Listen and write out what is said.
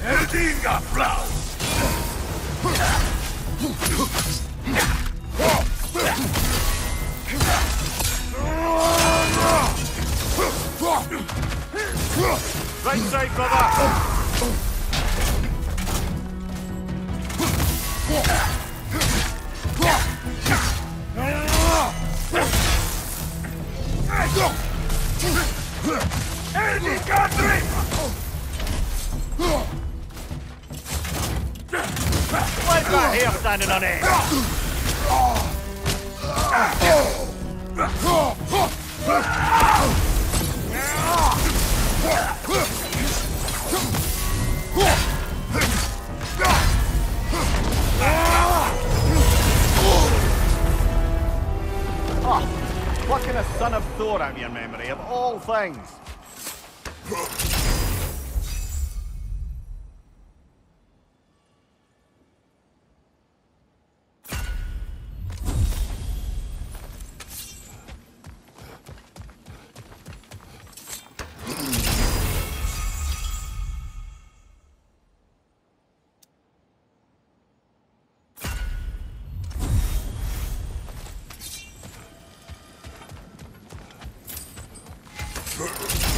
Erdinga, Blau! Right side, brother! Standing on? Oh, plucking a son of Thor out of your memory, of all things. Let's go.